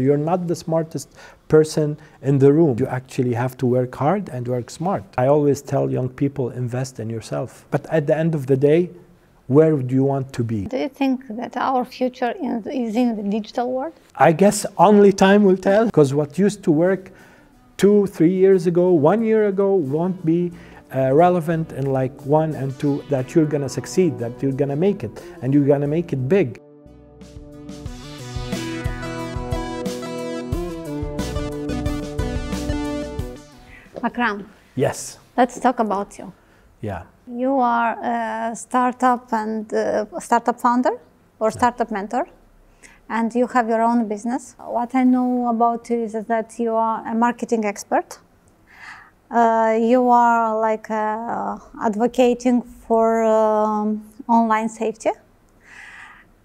You're not the smartest person in the room. You actually have to work hard and work smart. I always tell young people invest in yourself. But at the end of the day, where do you want to be? Do you think that our future is in the digital world? I guess only time will tell. Because what used to work two, three years ago, one year ago, won't be uh, relevant in like one and two, that you're gonna succeed, that you're gonna make it, and you're gonna make it big. Akram, Yes. let's talk about you. Yeah. You are a startup and uh, startup founder or startup mentor, and you have your own business. What I know about you is that you are a marketing expert. Uh, you are like uh, advocating for um, online safety,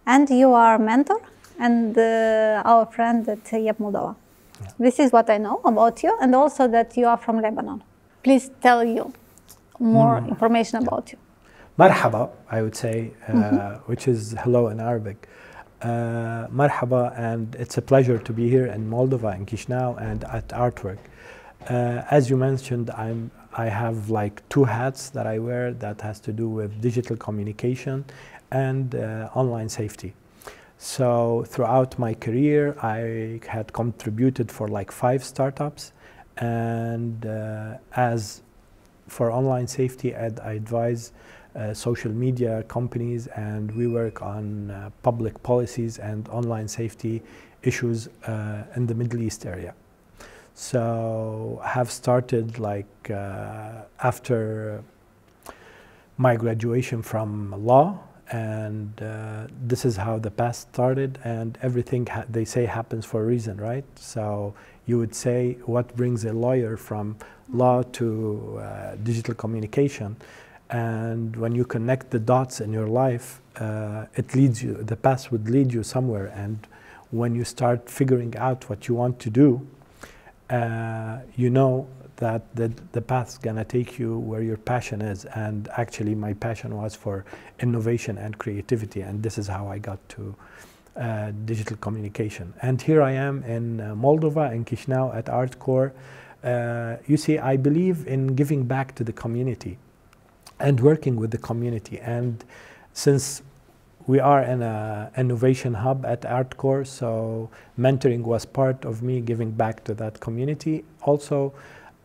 and you are a mentor and uh, our friend at Yep Moldova. Yeah. This is what I know about you, and also that you are from Lebanon. Please tell you more mm. information about you. Marhaba, I would say, uh, mm -hmm. which is hello in Arabic. Uh, marhaba, and it's a pleasure to be here in Moldova, in Chisinau, and at ArtCore. Uh, as you mentioned, I'm, I have like two hats that I wear that has to do with digital communication and uh, online safety. So throughout my career, I had contributed for like five startups, and uh, as for online safety, I advise uh, social media companies, and we work on uh, public policies and online safety issues uh, in the Middle East area. So I have started like uh, after my graduation from law and uh, this is how the past started and everything they say happens for a reason right? So you would say what brings a lawyer from law to uh, digital communication and when you connect the dots in your life uh, it leads you the past would lead you somewhere and when you start figuring out what you want to do uh, you know that the, the path's gonna take you where your passion is. And actually, my passion was for innovation and creativity, and this is how I got to uh, digital communication. And here I am in uh, Moldova, in Chisinau, at ArtCore. Uh, you see, I believe in giving back to the community and working with the community. And since we are in an innovation hub at ArtCore, so mentoring was part of me giving back to that community. Also,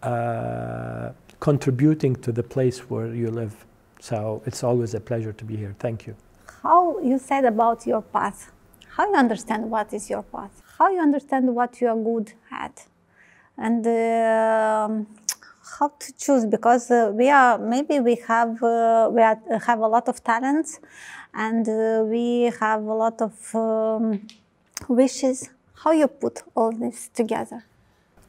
uh, contributing to the place where you live. So it's always a pleasure to be here. Thank you. How you said about your path? How you understand what is your path? How you understand what you are good at? And uh, how to choose because uh, we are maybe we have uh, we are, have a lot of talents and uh, we have a lot of um, wishes how you put all this together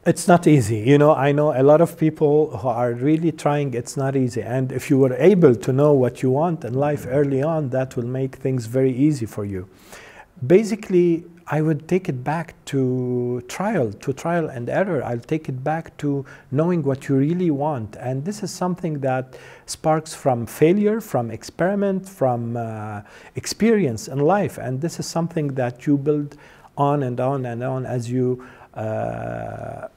it's not easy. You know, I know a lot of people who are really trying, it's not easy. And if you were able to know what you want in life early on, that will make things very easy for you. Basically, I would take it back to trial, to trial and error. I'll take it back to knowing what you really want. And this is something that sparks from failure, from experiment, from uh, experience in life. And this is something that you build on and on and on as you uh,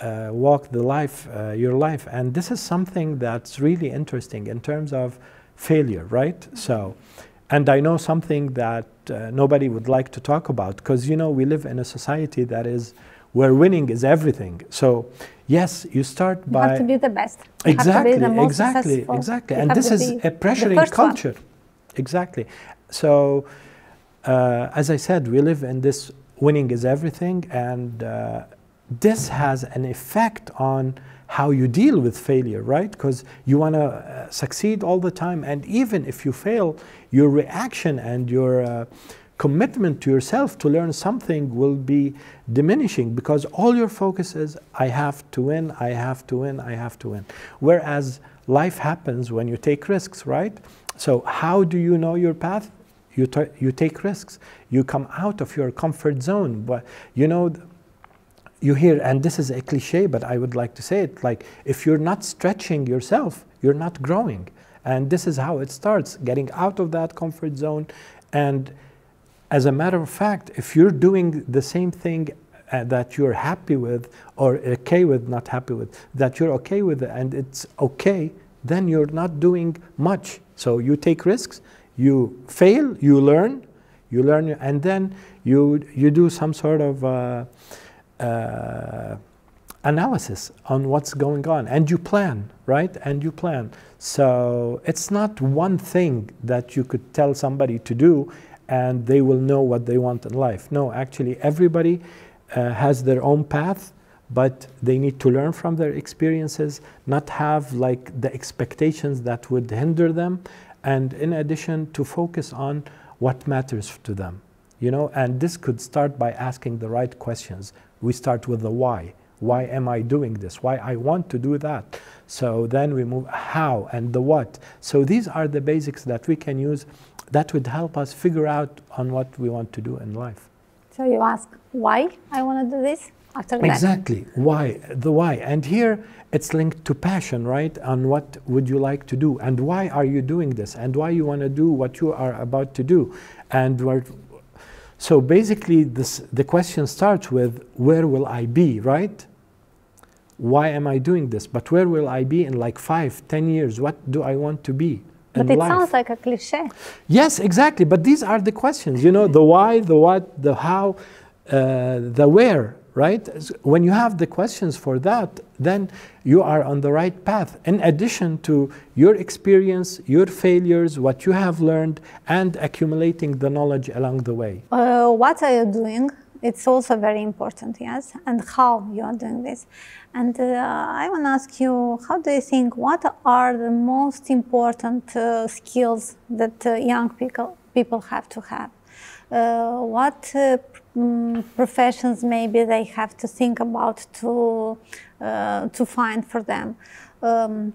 uh, walk the life, uh, your life. And this is something that's really interesting in terms of failure, right? So, and I know something that uh, nobody would like to talk about because, you know, we live in a society that is where winning is everything. So, yes, you start you by. have to be the best. You exactly, exactly, successful. exactly. And this is a pressuring culture. One. Exactly. So, uh, as I said, we live in this winning is everything and uh, this has an effect on how you deal with failure, right? Because you want to uh, succeed all the time, and even if you fail, your reaction and your uh, commitment to yourself to learn something will be diminishing because all your focus is I have to win, I have to win, I have to win. Whereas life happens when you take risks, right? So, how do you know your path? You, you take risks. You come out of your comfort zone. But you know, you hear, and this is a cliche, but I would like to say it like, if you're not stretching yourself, you're not growing. And this is how it starts getting out of that comfort zone and as a matter of fact, if you're doing the same thing uh, that you're happy with or okay with, not happy with, that you're okay with and it's okay, then you're not doing much. So you take risks, you fail, you learn, you learn, and then you you do some sort of uh, uh, analysis on what's going on, and you plan, right? And you plan. So it's not one thing that you could tell somebody to do, and they will know what they want in life. No, actually, everybody uh, has their own path, but they need to learn from their experiences, not have like the expectations that would hinder them, and in addition, to focus on what matters to them. You know, and this could start by asking the right questions. We start with the why. Why am I doing this? Why I want to do that? So then we move how and the what. So these are the basics that we can use that would help us figure out on what we want to do in life. So you ask why I want to do this after that. Exactly. Why? The why. And here it's linked to passion, right? On what would you like to do and why are you doing this and why you want to do what you are about to do. And so basically this the question starts with where will I be, right? Why am I doing this? But where will I be in like five, ten years? What do I want to be? But it life. sounds like a cliche. Yes, exactly. But these are the questions, you know, the why, the what, the how, uh, the where, right? When you have the questions for that, then you are on the right path. In addition to your experience, your failures, what you have learned, and accumulating the knowledge along the way. Uh, what are you doing? It's also very important, yes, and how you are doing this. And uh, I want to ask you, how do you think, what are the most important uh, skills that uh, young people, people have to have? Uh, what uh, mm, professions maybe they have to think about to, uh, to find for them? Um,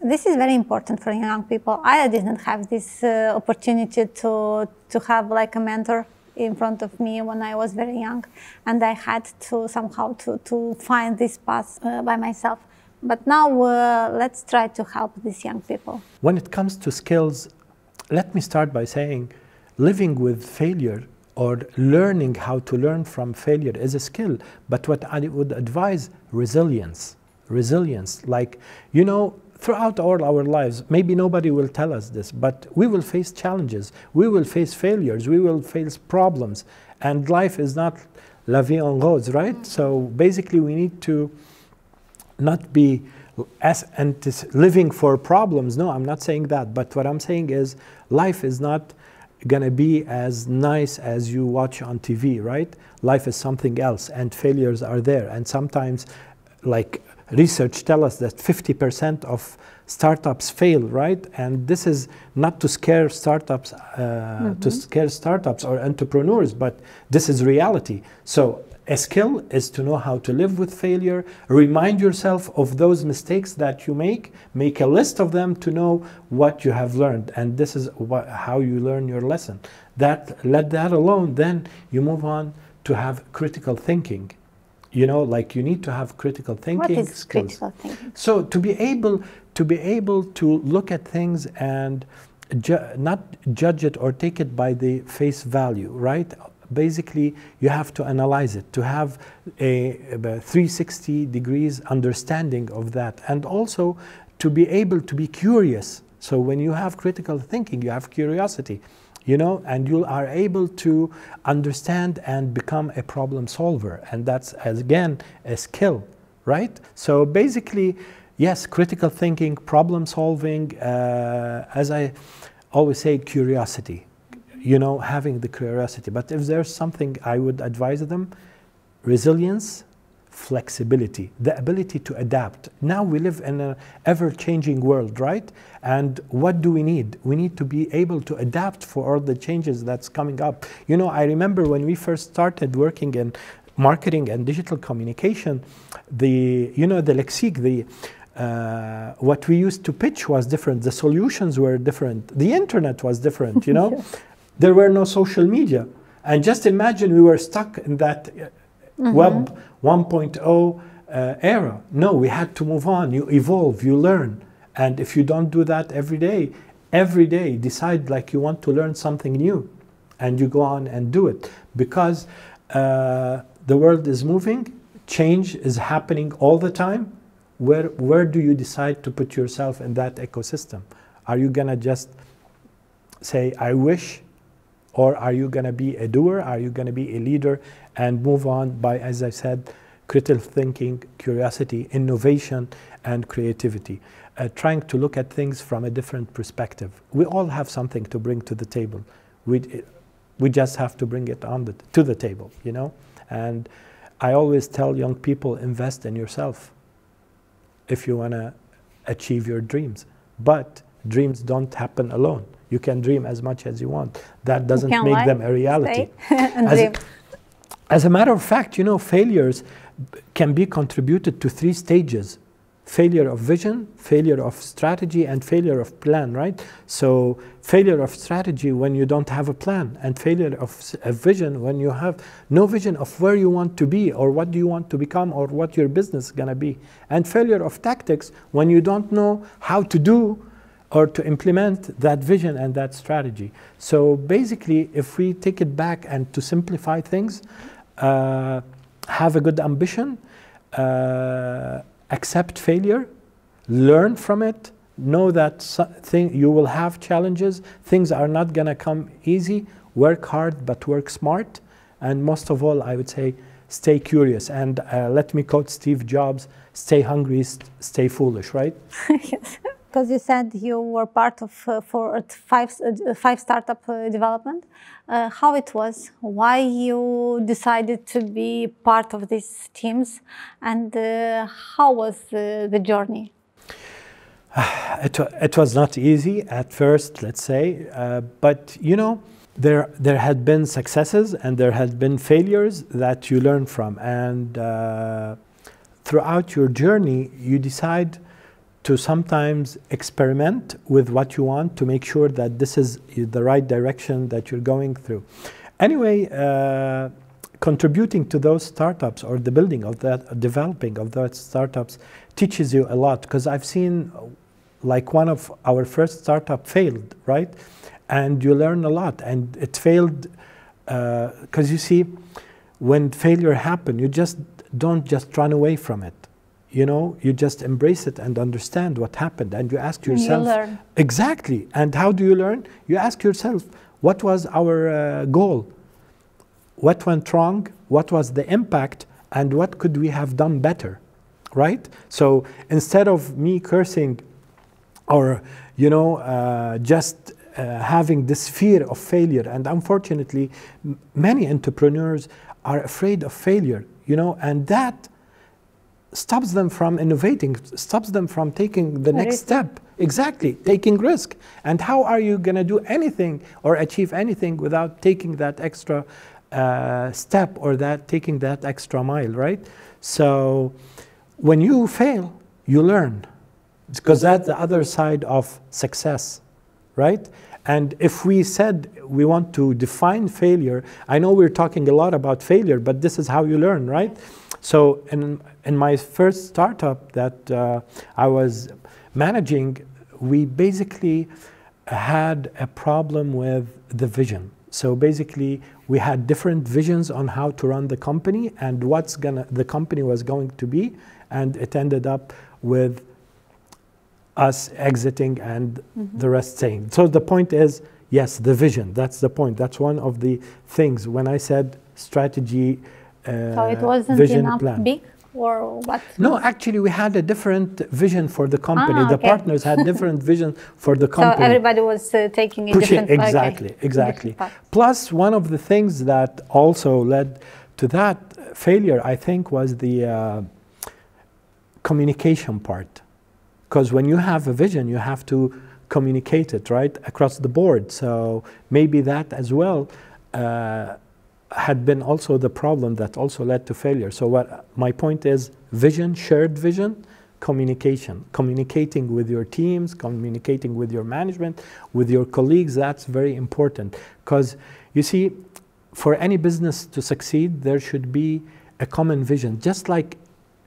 this is very important for young people. I didn't have this opportunity to, to have like a mentor in front of me when I was very young, and I had to somehow to, to find this path uh, by myself. But now uh, let's try to help these young people. When it comes to skills, let me start by saying living with failure or learning how to learn from failure is a skill. But what I would advise resilience. Resilience. Like, you know, throughout all our lives, maybe nobody will tell us this, but we will face challenges, we will face failures, we will face problems, and life is not la vie en rose, right? Mm. So basically, we need to not be as living for problems. No, I'm not saying that, but what I'm saying is life is not gonna be as nice as you watch on TV, right? Life is something else, and failures are there, and sometimes, like research tell us that 50% of startups fail, right? And this is not to scare startups, uh, mm -hmm. to scare startups or entrepreneurs, but this is reality. So a skill is to know how to live with failure. Remind yourself of those mistakes that you make. Make a list of them to know what you have learned, and this is what, how you learn your lesson. That let that alone, then you move on to have critical thinking you know like you need to have critical thinking what is skills. critical thinking so to be able to be able to look at things and ju not judge it or take it by the face value right basically you have to analyze it to have a, a 360 degrees understanding of that and also to be able to be curious so when you have critical thinking you have curiosity you know, and you are able to understand and become a problem solver. And that's, again, a skill, right? So basically, yes, critical thinking, problem solving, uh, as I always say, curiosity, you know, having the curiosity. But if there's something I would advise them, resilience, flexibility, the ability to adapt. Now we live in an ever changing world, right? And what do we need? We need to be able to adapt for all the changes that's coming up. You know, I remember when we first started working in marketing and digital communication, the, you know, the lexique, the, uh, what we used to pitch was different. The solutions were different. The internet was different, you know? There were no social media. And just imagine we were stuck in that mm -hmm. web 1.0 uh, era. No, we had to move on. You evolve, you learn. And if you don't do that every day, every day decide like you want to learn something new. and you go on and do it because uh, the world is moving, change is happening all the time. Where, where do you decide to put yourself in that ecosystem? Are you going to just say, I wish, or are you going to be a doer? Are you going to be a leader and move on by, as I said, critical thinking, curiosity, innovation, and creativity? Uh, trying to look at things from a different perspective. We all have something to bring to the table. We, we just have to bring it on the, to the table, you know? And I always tell young people invest in yourself if you want to achieve your dreams. But dreams don't happen alone. You can dream as much as you want. That doesn't make lie, them a reality. as, a, as a matter of fact, you know, failures can be contributed to three stages failure of vision, failure of strategy, and failure of plan, right? So, failure of strategy when you don't have a plan, and failure of a vision when you have no vision of where you want to be, or what do you want to become, or what your business is going to be. And failure of tactics when you don't know how to do or to implement that vision and that strategy. So, basically, if we take it back and to simplify things, uh, have a good ambition. Uh, accept failure, learn from it, know that thing, you will have challenges, things are not going to come easy, work hard but work smart, and most of all, I would say, stay curious. And uh, let me quote Steve Jobs stay hungry, st stay foolish, right? yes. Because you said you were part of uh, for five, uh, five startup uh, development. Uh, how it was, why you decided to be part of these teams, and uh, how was uh, the journey? It, it was not easy at first, let's say, uh, but you know, there, there had been successes and there had been failures that you learn from. And uh, throughout your journey, you decide to sometimes experiment with what you want to make sure that this is the right direction that you're going through. Anyway, uh, contributing to those startups or the building of that, developing of those startups teaches you a lot because I've seen like one of our first startup failed, right? And you learn a lot and it failed because uh, you see, when failure happens, you just don't just run away from it you know you just embrace it and understand what happened. And you ask yourself you exactly. And how do you learn? You ask yourself what was our uh, goal? What went wrong? What was the impact? And what could we have done better? Right? So instead of me cursing or you know uh, just uh, having this fear of failure. And unfortunately many entrepreneurs are afraid of failure you know and that stops them from innovating, stops them from taking the next step. Exactly, taking risk. And how are you going to do anything or achieve anything without taking that extra uh, step or that taking that extra mile, right? So when you fail, you learn because that's the other side of success, right? And if we said we want to define failure, I know we're talking a lot about failure, but this is how you learn, right? So in, in my first startup that uh, I was managing, we basically had a problem with the vision. So basically, we had different visions on how to run the company and what's gonna the company was going to be, and it ended up with us exiting and mm-hmm. the rest staying. So the point is, yes, the vision. That's the point. That's one of the things. When I said strategy, uh, so it wasn't vision enough plan. big or what? No, actually, we had a different vision for the company. Ah, the partners had different vision for the company. So everybody was uh, taking a different exactly, okay. exactly. Plus, one of the things that also led to that failure, I think, was the uh, communication part. Because when you have a vision, you have to communicate it right across the board. So maybe that as well. Uh, had been also the problem that also led to failure. So what my point is vision, shared vision, communication, communicating with your teams, communicating with your management, with your colleagues, that's very important. Because you see, for any business to succeed, there should be a common vision, just like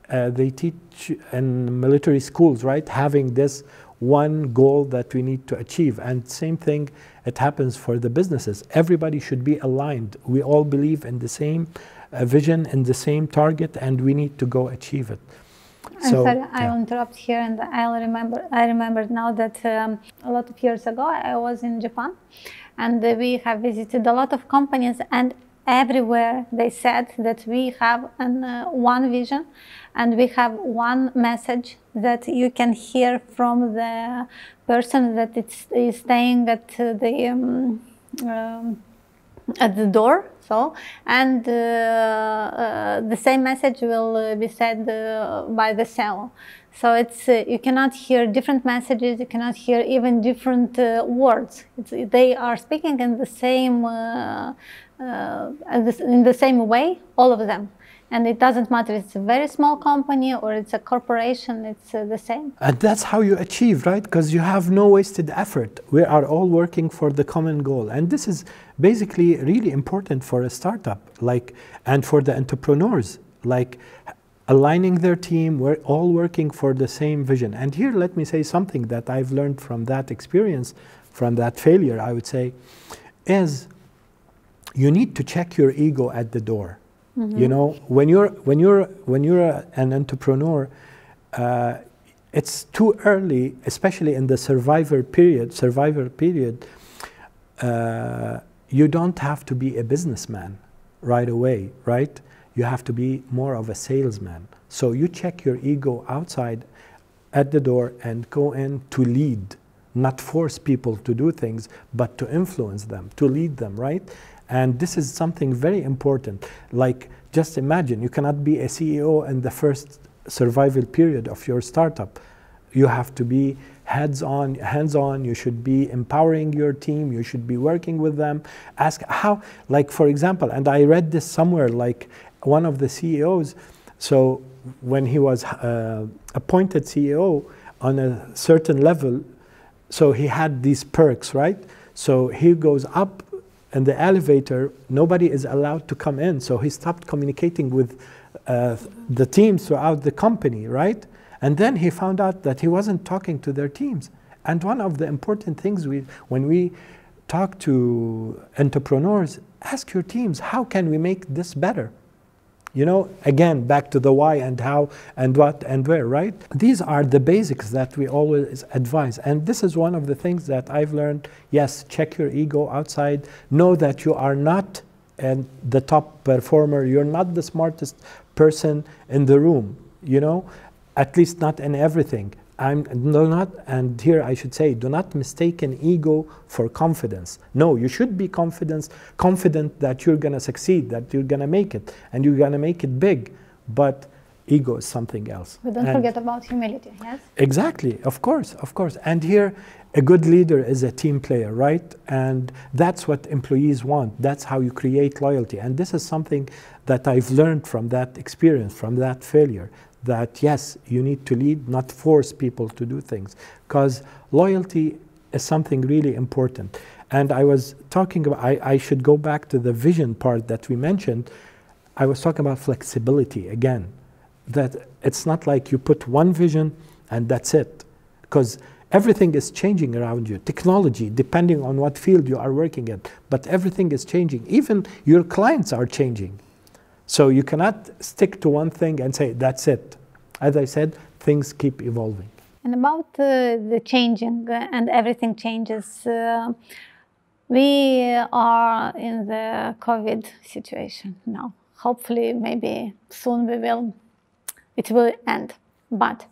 uh, they teach in military schools, right? Having this one goal that we need to achieve. And same thing, it happens for the businesses. Everybody should be aligned. We all believe in the same uh, vision and the same target, and we need to go achieve it. I'm so, sorry, I will interrupt here, and I'll remember. I remember now that um, a lot of years ago I was in Japan, and we have visited a lot of companies, and everywhere they said that we have an, uh, one vision and we have one message that you can hear from the person that is staying at the um, um, at the door so. And uh, uh, the same message will uh, be said uh, by the cell. So it's uh, you cannot hear different messages you cannot hear even different uh, words. It's, they are speaking in the same in the same way all of them and it doesn't matter if it's a very small company or it's a corporation it's uh, the same. And that's how you achieve right? Because you have no wasted effort. We are all working for the common goal. And this is basically really important for a startup like and for the entrepreneurs like aligning their team. We're all working for the same vision. And here let me say something that i've learned from that experience from that failure i would say is you need to check your ego at the door Mm-hmm. You know, when you're when you're when you're an entrepreneur, uh, it's too early, especially in the survivor period. Survivor period, uh, you don't have to be a businessman right away, right? You have to be more of a salesman. So you check your ego outside at the door and go in to lead, not force people to do things, but to influence them, to lead them, right? And this is something very important. Like, just imagine, you cannot be a CEO in the first survival period of your startup. You have to be hands-on, hands-on. You should be empowering your team. You should be working with them. Ask how, like for example, and I read this somewhere. Like one of the CEOs, so when he was uh, appointed CEO on a certain level, so he had these perks, right? So he goes up and the elevator, nobody is allowed to come in. So he stopped communicating with uh, the teams throughout the company, right? And then he found out that he wasn't talking to their teams. And one of the important things we, when we talk to entrepreneurs, ask your teams, how can we make this better? You know, again, back to the why and how and what and where, right? These are the basics that we always advise. And this is one of the things that I've learned. Yes, check your ego outside. Know that you are not and the top performer. You're not the smartest person in the room, you know, at least not in everything. I'm do not, and here I should say, do not mistake an ego for confidence. No, you should be confident, confident that you're going to succeed, that you're going to make it, and you're going to make it big. But ego is something else. But don't and forget about humility, yes? Exactly, of course, of course. And here, a good leader is a team player, right? And that's what employees want. That's how you create loyalty. And this is something that I've learned from that experience, from that failure, that yes, you need to lead, not force people to do things. Because loyalty is something really important. And I was talking about, I, I should go back to the vision part that we mentioned. I was talking about flexibility again, that it's not like you put one vision and that's it. Because everything is changing around you. Technology, depending on what field you are working in, but everything is changing. Even your clients are changing. So you cannot stick to one thing and say, that's it. As I said, things keep evolving. And about uh, the changing uh, and everything changes, uh, we are in the COVID situation now. Hopefully, maybe soon we will, it will end. But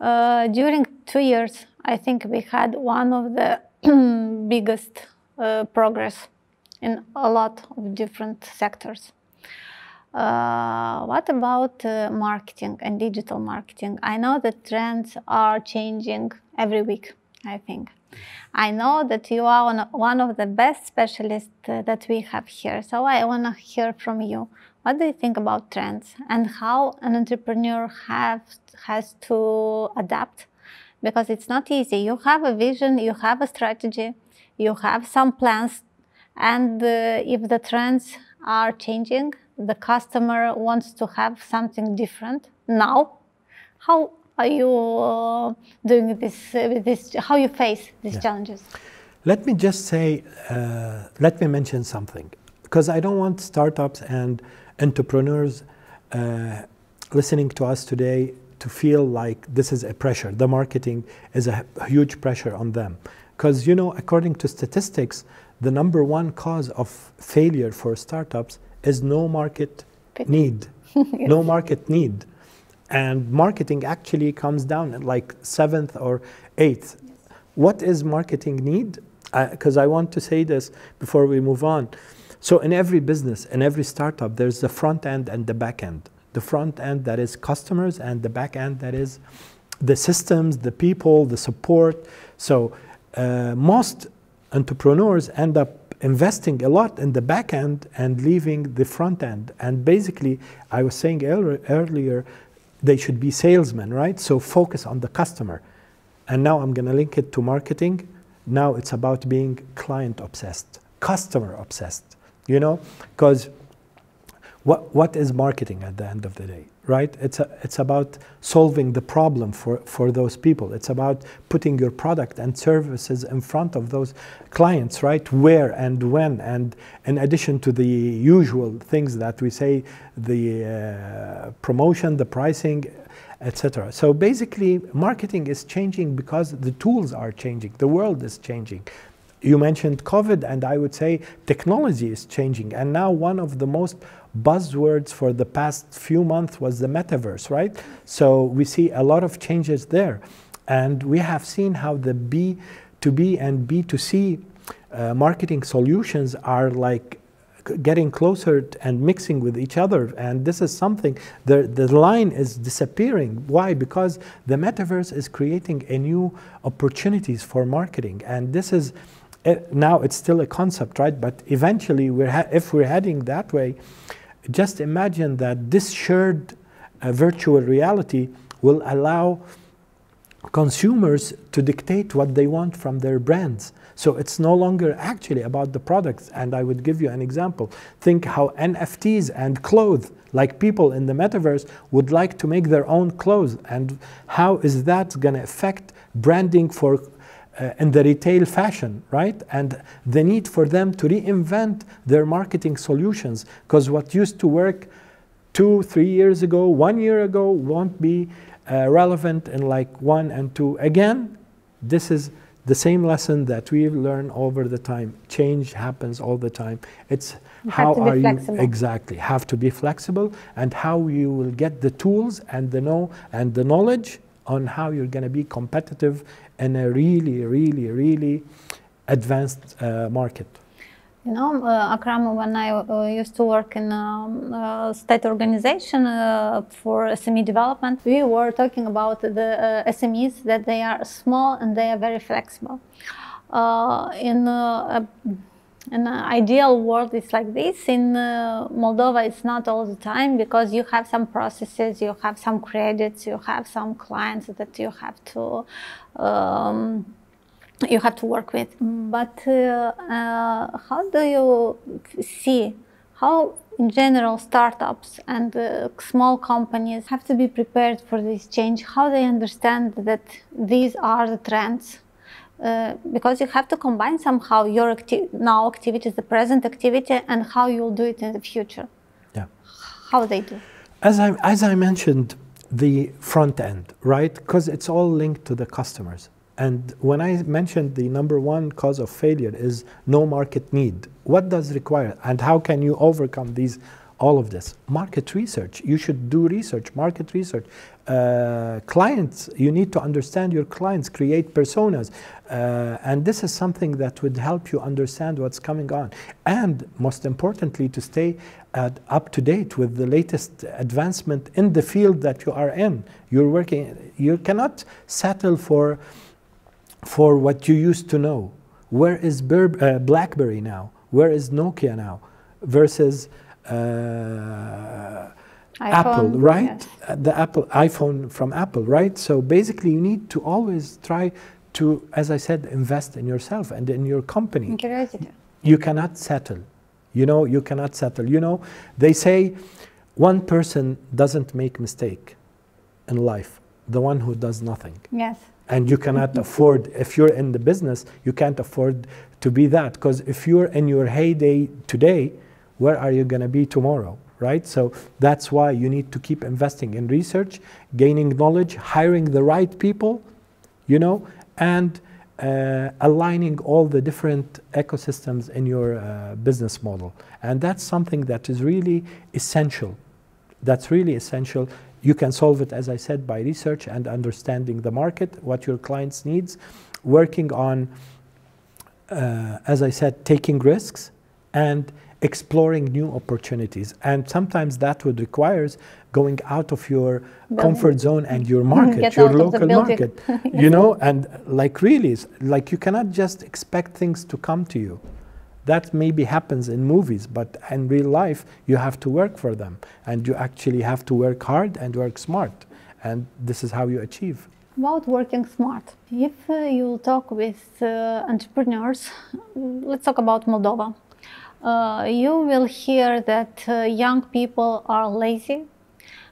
uh, during two years, I think we had one of the biggest uh, progress in a lot of different sectors. Uh, what about uh, marketing and digital marketing? I know that trends are changing every week, I think. I know that you are one of the best specialists uh, that we have here. So I want to hear from you. What do you think about trends and how an entrepreneur have, has to adapt? Because it's not easy. You have a vision, you have a strategy, you have some plans, and uh, if the trends are changing, the customer wants to have something different now, how are you uh, doing this, uh, this? How you face these yeah. challenges? Let me just say, uh, let me mention something, because I don't want startups and entrepreneurs uh, listening to us today to feel like this is a pressure. The marketing is a huge pressure on them. Because, you know, according to statistics, the number one cause of failure for startups is no market need. yes. No market need. And marketing actually comes down at like seventh or eighth. What is marketing need? Because uh, I want to say this before we move on. So in every business, in every startup, there's the front end and the back end. The front end that is customers and the back end that is the systems, the people, the support. So uh, most entrepreneurs end up investing a lot in the back end and leaving the front end. And basically, I was saying earlier, they should be salesmen, right? So focus on the customer. And now I'm going to link it to marketing. Now it's about being client obsessed, customer obsessed, you know? Because what, what is marketing at the end of the day? Right? It's, a, it's about solving the problem for, for those people. It's about putting your product and services in front of those clients, right? Where and when, and in addition to the usual things that we say, the uh, promotion, the pricing, etc. So basically, marketing is changing because the tools are changing. The world is changing. You mentioned COVID, and I would say technology is changing. And now one of the most buzzwords for the past few months was the metaverse, right? So we see a lot of changes there. And we have seen how the B2B and B2C uh, marketing solutions are like getting closer and mixing with each other. And this is something, the, the line is disappearing. Why? Because the metaverse is creating a new opportunities for marketing. And this is, uh, now it's still a concept, right? But eventually, we're if we're heading that way, just imagine that this shared uh, virtual reality will allow consumers to dictate what they want from their brands. So it's no longer actually about the products. And I would give you an example. Think how NFTs and clothes, like people in the metaverse, would like to make their own clothes. And how is that going to affect branding for uh, in the retail fashion, right? And the need for them to reinvent their marketing solutions because what used to work two, three years ago, one year ago won't be uh, relevant in like one and two. Again, this is the same lesson that we've learned over the time. Change happens all the time. It's you how are you exactly have to be flexible and how you will get the tools and the know and the knowledge on how you're going to be competitive in a really, really, really advanced uh, market. You know, uh, Akram, when I uh, used to work in a um, uh, state organization uh, for SME development, we were talking about the uh, SMEs that they are small and they are very flexible. in an ideal world is like this. In uh, Moldova, it's not all the time because you have some processes, you have some credits, you have some clients that you have to um, you have to work with. But uh, uh, how do you see how, in general, startups and uh, small companies have to be prepared for this change? How they understand that these are the trends? Uh, because you have to combine somehow your acti- now activities, the present activity, and how you'll do it in the future. Yeah. How they do. As I as I mentioned, the front end, right? Because it's all linked to the customers. And when I mentioned the number one cause of failure is no market need, what does require, and how can you overcome these all of this. Market research, you should do research, market research. Uh, clients, you need to understand your clients, create personas. Uh, and this is something that would help you understand what's coming on. And most importantly, to stay at, up to date with the latest advancement in the field that you are in. You're working, you cannot settle for, for what you used to know. Where is uh, BlackBerry now? Where is Nokia now? Versus Apple, right? Yes. Uh, the Apple iPhone from Apple, right? So basically, you need to always try to, as I said, invest in yourself and in your company. Curiosity. You cannot settle. You know, you cannot settle. You know, they say one person doesn't make mistake in life, the one who does nothing. Yes. And you cannot afford, if you're in the business, you can't afford to be that. Because if you're in your heyday today, where are you going to be tomorrow? Right? So that's why you need to keep investing in research, gaining knowledge, hiring the right people, you know, and uh, aligning all the different ecosystems in your uh, business model. And that's something that is really essential. That's really essential. You can solve it, as I said, by research and understanding the market, what your clients needs, working on, uh, as I said, taking risks and exploring new opportunities. And sometimes that would requires going out of your Building. comfort zone and your market, Get your out of the local market. you know, and like really, like you cannot just expect things to come to you. That maybe happens in movies, but in real life, you have to work for them. And you actually have to work hard and work smart. And this is how you achieve. About working smart. If uh, you talk with uh, entrepreneurs, let's talk about Moldova. Uh, you will hear that uh, young people are lazy,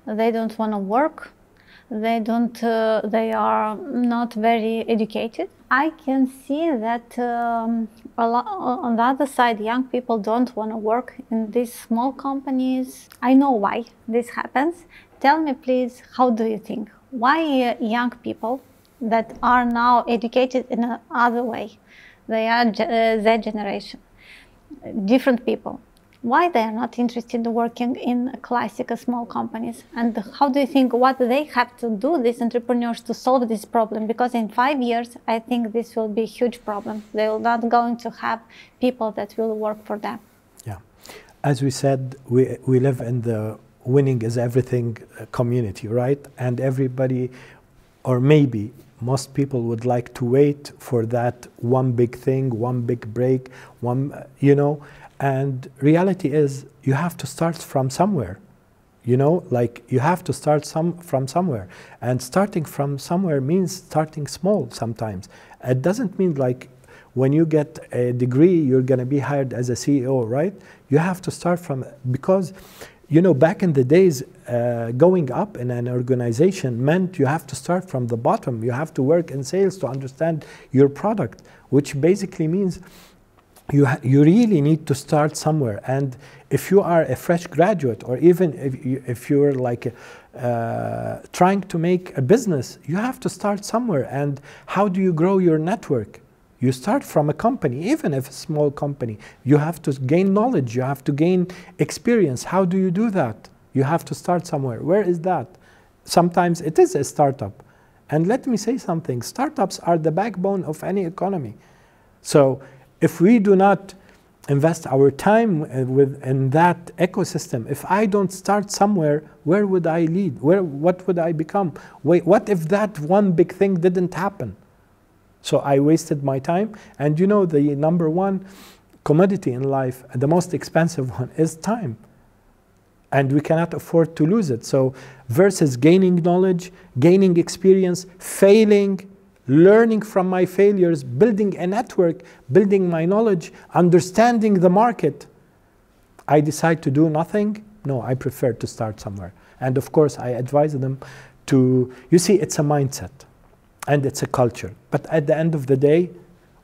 they don't want to work, they don't, uh, they are not very educated. I can see that um, on the other side, young people don't want to work in these small companies. I know why this happens. Tell me, please, how do you think? Why uh, young people that are now educated in another way, they are uh, Z generation, different people, why they are not interested in working in classic small companies? And how do you think what they have to do these entrepreneurs to solve this problem? Because in five years i think this will be a huge problem. They will not going to have people that will work for them. Yeah. As we said, we, we live in the winning is everything uh, community, right? And everybody, or maybe most people would like to wait for that one big thing, one big break, one, you know. And reality is, you have to start from somewhere. You know, like you have to start some from somewhere, and starting from somewhere means starting small. Sometimes it doesn't mean like when you get a degree, you're going to be hired as a CEO, right? You have to start from because, you know, back in the days, uh, going up in an organization meant you have to start from the bottom. You have to work in sales to understand your product, which basically means you, you really need to start somewhere. And if you are a fresh graduate, or even if, you, if you're like uh, trying to make a business, you have to start somewhere. And how do you grow your network? You start from a company, even if a small company. You have to gain knowledge, you have to gain experience. How do you do that? You have to start somewhere. Where is that? Sometimes it is a startup. And let me say something startups are the backbone of any economy. So if we do not invest our time uh, with in that ecosystem, if I don't start somewhere, where would I lead? Where what would I become? Wait, what if that one big thing didn't happen? So I wasted my time. And you know the number one commodity in life, and the most expensive one, is time. And we cannot afford to lose it. So versus gaining knowledge, gaining experience, failing, learning from my failures, building a network, building my knowledge, understanding the market, I decide to do nothing. No, I prefer to start somewhere. And of course, I advise them to, you see, it's a mindset and it's a culture. But at the end of the day,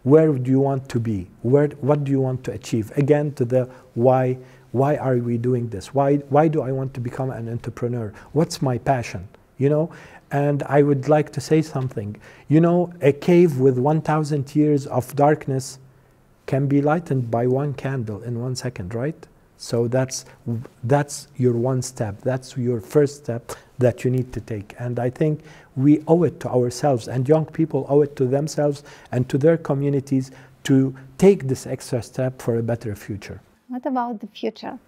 where do you want to be? Where, what do you want to achieve? Again, to the why. Why are we doing this? Why, why do I want to become an entrepreneur? What's my passion? You know, and I would like to say something. You know, a cave with 1,000 years of darkness can be lightened by one candle in one second, right? So that's that's your one step. That's your first step that you need to take. And I think we owe it to ourselves, and young people owe it to themselves and to their communities to take this extra step for a better future. what about the future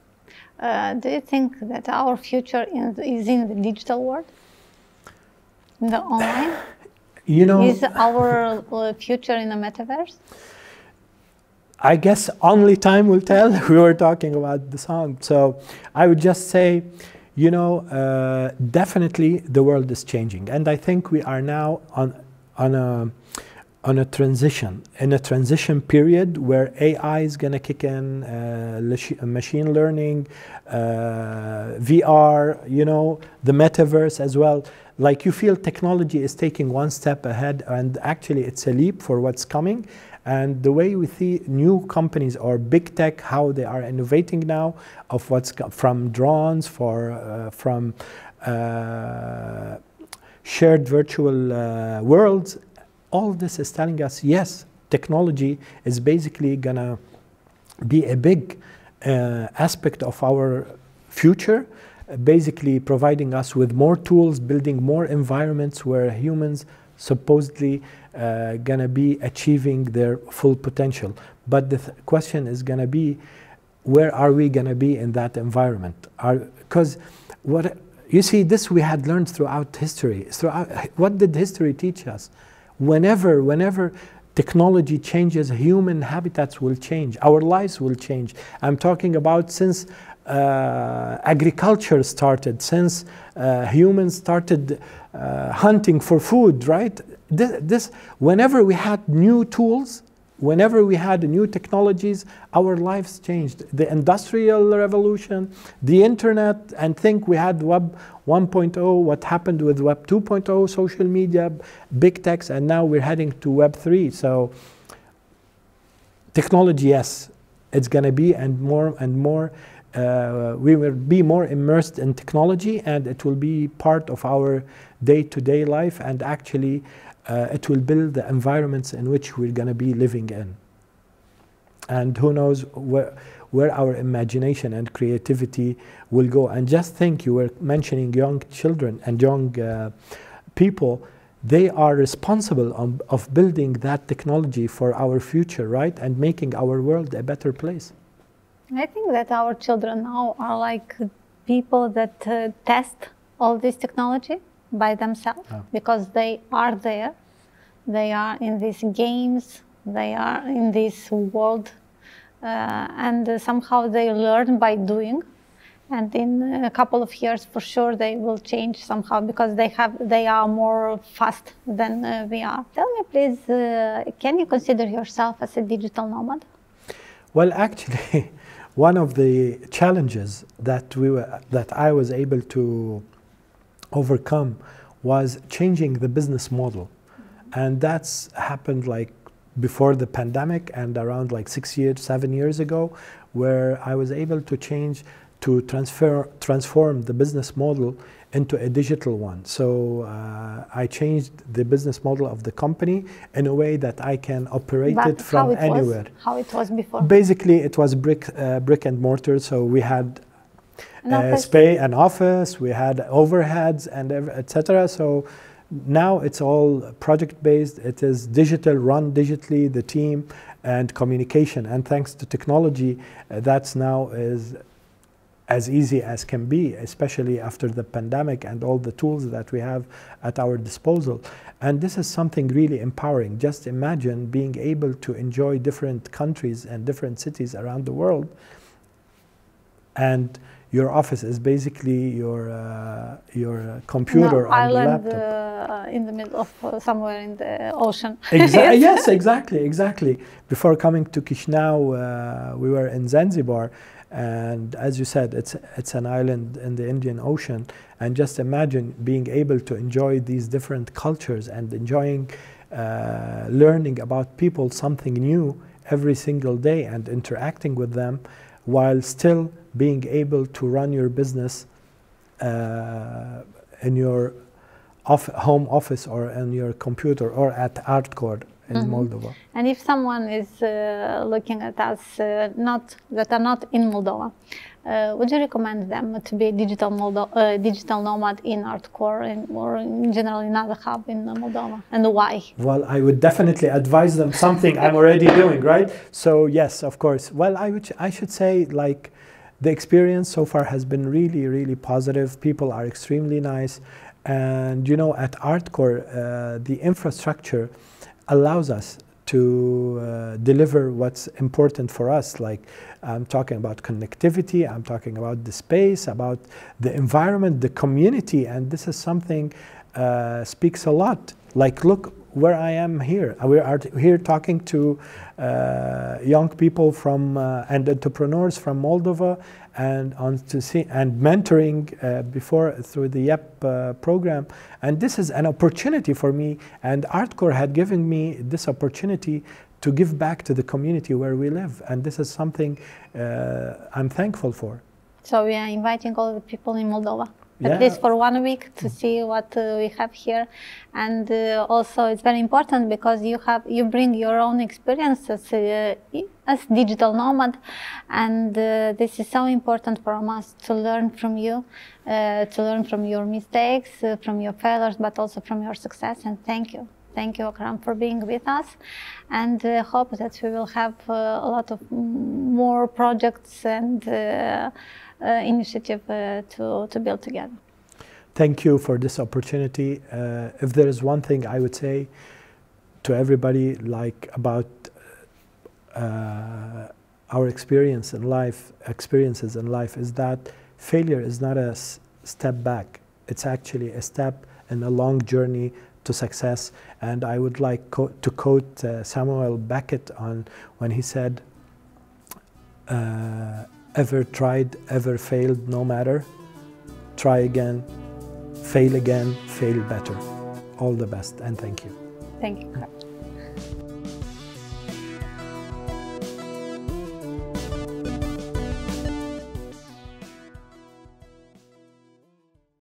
uh, do you think that our future in, is in the digital world in the online You know, is our uh, future in the metaverse I guess only time will tell. we were talking about the song. So I would just say, you know, uh, definitely the world is changing. And I think we are now on, on, a, on a transition, in a transition period where AI is going to kick in, uh, machine learning, uh, VR, you know, the metaverse as well. like you feel technology is taking one step ahead and actually it's a leap for what's coming and the way we see new companies or big tech how they are innovating now of what's from drones for uh, from uh, shared virtual uh, worlds all this is telling us yes technology is basically gonna be a big uh, aspect of our future basically providing us with more tools, building more environments where humans supposedly uh, gonna be achieving their full potential. But the th question is gonna be, where are we gonna be in that environment? Because what you see, this we had learned throughout history. Throughout, what did history teach us? Whenever, whenever technology changes, human habitats will change, our lives will change. I'm talking about since uh, agriculture started, since uh, humans started uh, hunting for food, right? This, this, whenever we had new tools, whenever we had new technologies, our lives changed. The industrial revolution, the internet, and think we had Web 1.0, what happened with Web 2.0, social media, big techs, and now we're heading to Web 3. So technology, yes, it's going to be and more and more uh, we will be more immersed in technology and it will be part of our day-to-day life and actually uh, it will build the environments in which we're going to be living in. And who knows where, where our imagination and creativity will go. And just think, you were mentioning young children and young uh, people, they are responsible on, of building that technology for our future, right? And making our world a better place. I think that our children now are like people that uh, test all this technology by themselves oh. because they are there. They are in these games, they are in this world, uh, and uh, somehow they learn by doing. And in a couple of years, for sure, they will change somehow because they have they are more fast than uh, we are. Tell me, please, uh, can you consider yourself as a digital nomad? Well, actually. one of the challenges that we were, that I was able to overcome was changing the business model, and that's happened like before the pandemic and around like six years, seven years ago, where I was able to change to transfer transform the business model into a digital one. So uh, I changed the business model of the company in a way that I can operate but it from how it anywhere. Was, how it was before? Basically, it was brick, uh, brick and mortar. So we had an uh, space, an office, we had overheads, and etc. So now it's all project based. It is digital, run digitally. The team and communication, and thanks to technology, uh, that's now is as easy as can be, especially after the pandemic and all the tools that we have at our disposal. And this is something really empowering. Just imagine being able to enjoy different countries and different cities around the world. And your office is basically your uh, your computer no, on island, the laptop. Uh, in the middle of uh, somewhere in the ocean. Exa yes, exactly, exactly. Before coming to Chisinau, uh, we were in Zanzibar, and as you said, it's, it's an island in the Indian Ocean. And just imagine being able to enjoy these different cultures and enjoying uh, learning about people something new every single day and interacting with them while still being able to run your business uh, in your off home office or in your computer or at ArtCore in mm -hmm. Moldova. And if someone is uh, looking at us uh, not that are not in Moldova, uh, would you recommend them to be a digital Moldo uh, digital nomad in ArtCore in, or in general in other hub in Moldova, and why? Well, I would definitely advise them something I'm already doing, right? So yes, of course. Well, I would I should say like the experience so far has been really really positive. People are extremely nice, and you know at ArtCore uh, the infrastructure allows us to uh, deliver what's important for us. Like I'm talking about connectivity, I'm talking about the space, about the environment, the community, and this is something uh, speaks a lot. Like look, where I am here. We are here talking to uh, young people from uh, and entrepreneurs from Moldova and on to see and mentoring uh, before through the YEP uh, program. And this is an opportunity for me. And ArtCore had given me this opportunity to give back to the community where we live. And this is something uh, I'm thankful for. So we are inviting all the people in Moldova Yeah. at least for one week to see what uh, we have here. And uh, also it's very important because you have you bring your own experience as, uh, as digital nomad. And uh, this is so important for us to learn from you uh, to learn from your mistakes uh, from your failures but also from your success. And thank you. Thank you, Akram, for being with us, and uh, hope that we will have uh, a lot of more projects and initiative uh, to, to build together. Thank you for this opportunity. Uh, if there is one thing I would say to everybody, like about uh, our experience in life, experiences in life, is that failure is not a step back. It's actually a step in a long journey to success. And I would like co- to quote uh, Samuel Beckett on when he said, uh, "Ever tried, ever failed, no matter. Try again, fail again, fail better. All the best, and thank you." Thank you.